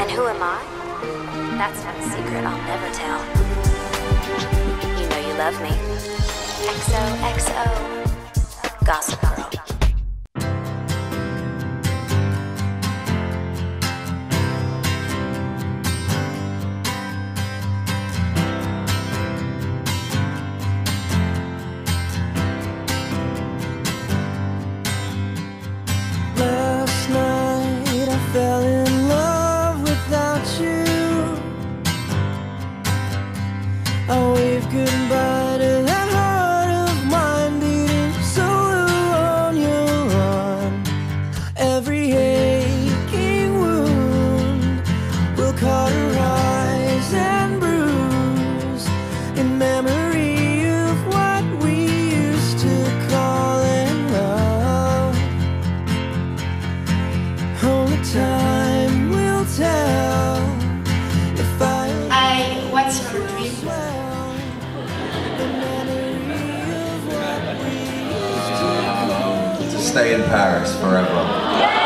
And who am I? That's not a secret I'll never tell. You know you love me. XOXO. Gossip Girl. I waved goodbye to that heart of mine beating so on your. Every aching wound will cauterize stay in Paris forever.